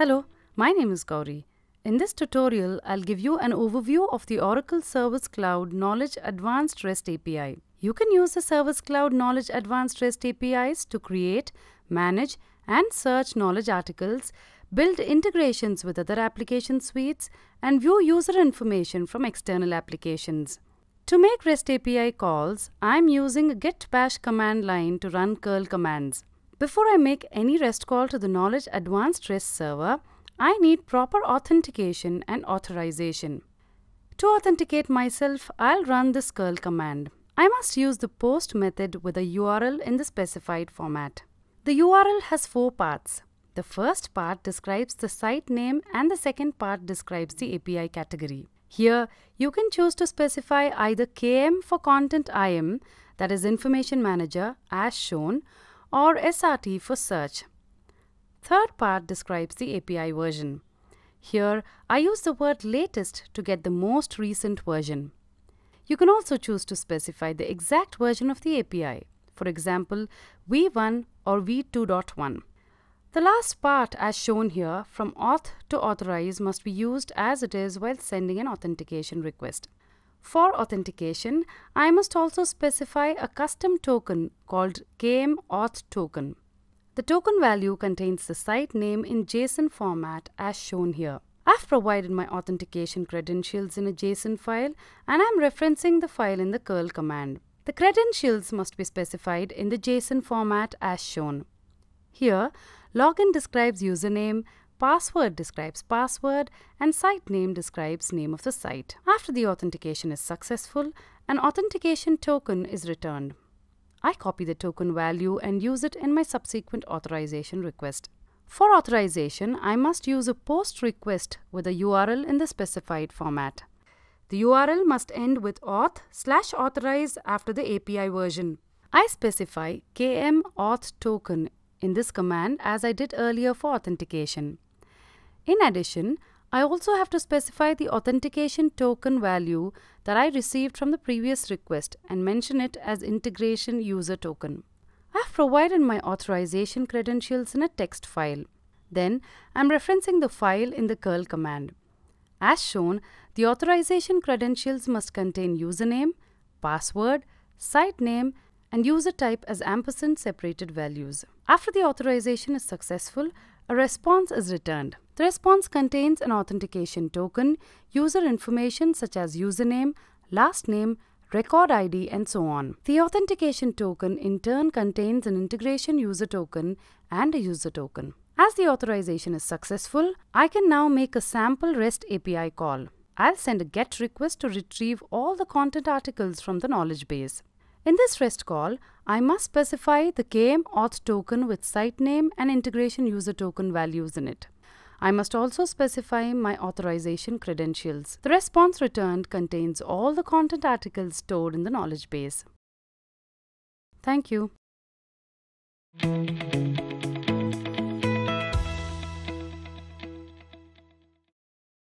Hello, my name is Gauri. In this tutorial, I'll give you an overview of the Oracle Service Cloud Knowledge Advanced REST API. You can use the Service Cloud Knowledge Advanced REST APIs to create, manage, and search knowledge articles, build integrations with other application suites, and view user information from external applications. To make REST API calls, I'm using a git bash command line to run curl commands. Before I make any REST call to the Knowledge Advanced REST server, I need proper authentication and authorization. To authenticate myself, I'll run this curl command. I must use the post method with a URL in the specified format. The URL has four parts. The first part describes the site name and the second part describes the API category. Here, you can choose to specify either KM for Content IM, that is Information Manager, as shown, or SRT for Search. Third part describes the API version. Here, I use the word latest to get the most recent version. You can also choose to specify the exact version of the API, for example, v1 or v2.1. The last part as shown here from auth to authorize must be used as it is while sending an authentication request. For authentication, I must also specify a custom token called KM auth token. The token value contains the site name in JSON format as shown here. I've provided my authentication credentials in a JSON file and I'm referencing the file in the curl command. The credentials must be specified in the JSON format as shown. Here, login describes username, password describes password, and site name describes name of the site. After the authentication is successful, an authentication token is returned. I copy the token value and use it in my subsequent authorization request. For authorization, I must use a POST request with a URL in the specified format. The URL must end with auth slash authorize after the API version. I specify km auth token in this command as I did earlier for authentication. In addition, I also have to specify the authentication token value that I received from the previous request and mention it as integration user token. I've provided my authorization credentials in a text file. Then I'm referencing the file in the curl command. As shown, the authorization credentials must contain username, password, site name, and user type as ampersand separated values. After the authorization is successful, a response is returned. The response contains an authentication token, user information such as username, last name, record ID, and so on. The authentication token in turn contains an integration user token and a user token. As the authorization is successful, I can now make a sample REST API call. I'll send a GET request to retrieve all the content articles from the knowledge base. In this REST call, I must specify the KM auth token with site name and integration user token values in it. I must also specify my authorization credentials. The response returned contains all the content articles stored in the knowledge base. Thank you.